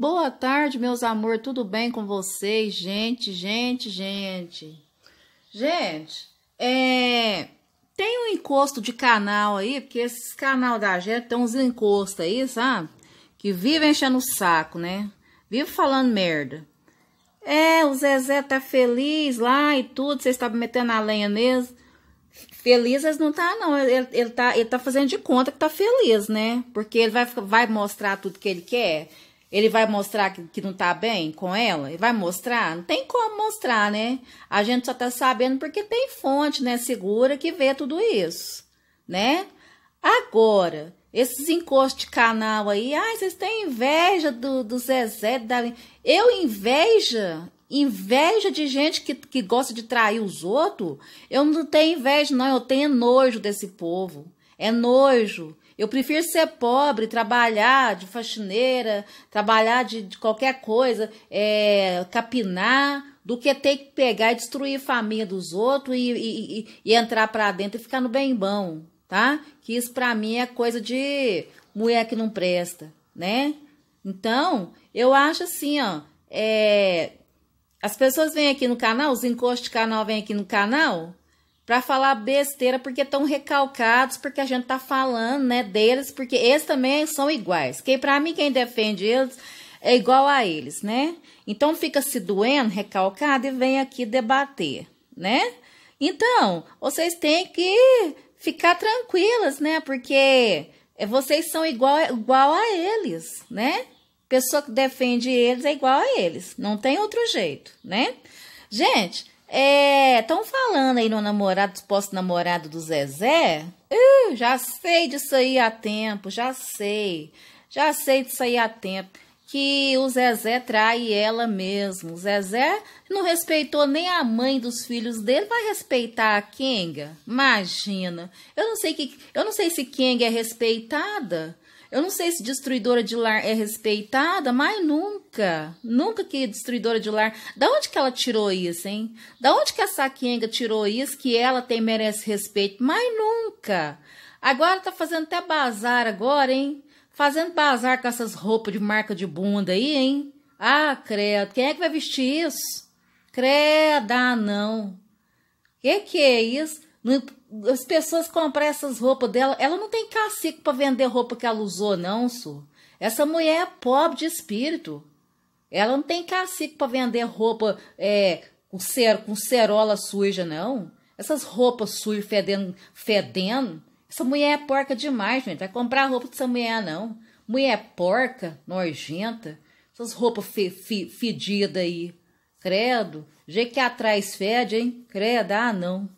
Boa tarde, meus amor, tudo bem com vocês? Gente, gente, gente. Gente, é. Tem um encosto de canal aí, porque esses canal da gente tem uns encostos aí, sabe? Que vivem enchendo o saco, né? Vive falando merda. É, o Zezé tá feliz lá e tudo, vocês estavam metendo a lenha mesmo. Feliz eles não tá, não. Ele, ele, tá, ele tá fazendo de conta que tá feliz, né? Porque ele vai, vai mostrar tudo que ele quer. Ele vai mostrar que, que não tá bem com ela? Ele vai mostrar? Não tem como mostrar, né? A gente só tá sabendo porque tem fonte, né? Segura que vê tudo isso, né? Agora, esses encostos de canal aí, ai, vocês têm inveja do, do Zezé, da... Eu inveja, inveja de gente que, que gosta de trair os outros. Eu não tenho inveja, não, eu tenho nojo desse povo. É nojo. Eu prefiro ser pobre, trabalhar de faxineira, trabalhar de, de qualquer coisa, é, capinar, do que ter que pegar e destruir a família dos outros e, e, e, e entrar para dentro e ficar no bem bom, tá? Que isso para mim é coisa de mulher que não presta, né? Então, eu acho assim, ó, é, as pessoas vêm aqui no canal, os encostos de canal vêm aqui no canal, para falar besteira porque estão recalcados, porque a gente tá falando, né, deles, porque eles também são iguais. Que para mim quem defende eles é igual a eles, né? Então fica se doendo, recalcado e vem aqui debater, né? Então, vocês têm que ficar tranquilas, né? Porque vocês são igual, igual a eles, né? Pessoa que defende eles é igual a eles, não tem outro jeito, né? Gente, Estão é, falando aí no namorado, suposto namorado do Zezé. Uh, já sei disso aí há tempo, já sei. Já sei disso aí há tempo. Que o Zezé trai ela mesmo. O Zezé não respeitou nem a mãe dos filhos dele, vai respeitar a Kenga? Imagina. Eu não sei que, eu não sei se Kenga é respeitada. Eu não sei se destruidora de lar é respeitada, mas nunca, nunca que destruidora de lar. Da onde que ela tirou isso, hein? Da onde que a Saquenga tirou isso que ela tem merece respeito? Mas nunca. Agora tá fazendo até bazar agora, hein? Fazendo bazar com essas roupas de marca de bunda aí, hein? Ah, credo, quem é que vai vestir isso? Credo, ah, não. Que que é isso? as pessoas compram essas roupas dela. Ela não tem cacique para vender roupa que ela usou, não, Su. Essa mulher é pobre de espírito. Ela não tem cacique para vender roupa é, com, cer com cerola suja, não. Essas roupas sujas fedendo, fedendo. Essa mulher é porca demais, gente. Vai comprar roupa dessa mulher, não. Mulher porca, nojenta. Essas roupas fe, fe, fedidas aí. Credo. Jeito que atrás fede, hein? Credo, ah, não.